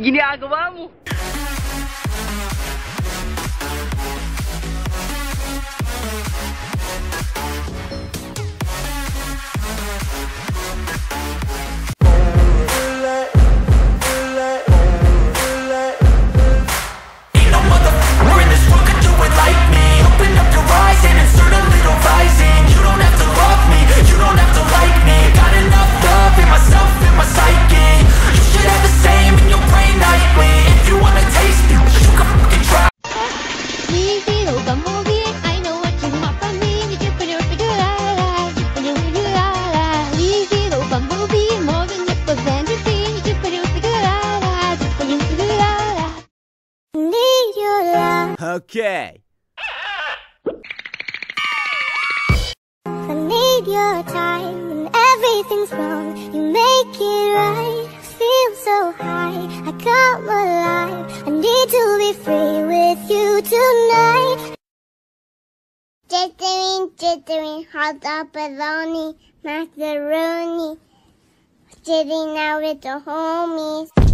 ginagawa mo? Okay. I need your time when everything's wrong. You make it right. I feel so high. I come alive. I need to be free with you tonight. Jittering, jittering, hot dog bologna, macaroni. Sitting out with the homies.